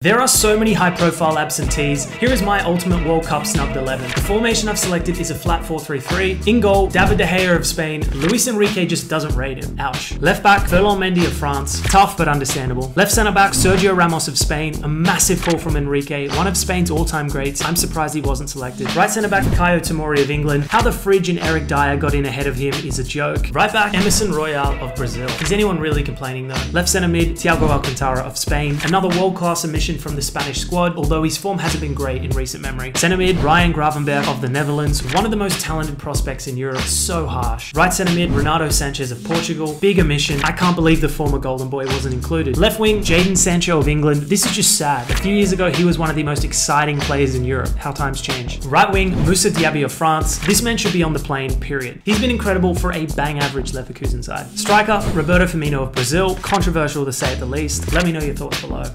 There are so many high profile absentees. Here is my ultimate World Cup snubbed 11. The formation I've selected is a flat 4-3-3. In goal, David De Gea of Spain. Luis Enrique just doesn't rate him. Ouch. Left back, Ferland Mendy of France. Tough but understandable. Left centre back, Sergio Ramos of Spain. A massive pull from Enrique, one of Spain's all-time greats. I'm surprised he wasn't selected. Right centre back, Fikayo Tomori of England. How the fridge and Eric Dier got in ahead of him is a joke. Right back, Emerson Royal of Brazil. Is anyone really complaining though? Left centre mid, Thiago Alcantara of Spain. Another world-class omission from the Spanish squad, although his form hasn't been great in recent memory. Centre mid, Ryan Gravenberch of the Netherlands, one of the most talented prospects in Europe, so harsh. Right centre mid, Renato Sanches of Portugal, big omission. I can't believe the former Golden Boy wasn't included. Left wing, Jadon Sancho of England. This is just sad. A few years ago, he was one of the most exciting players in Europe. How times change. Right wing, Moussa Diaby of France. This man should be on the plane, period. He's been incredible for a bang average Leverkusen side. Striker, Roberto Firmino of Brazil. Controversial to say at the least. Let me know your thoughts below.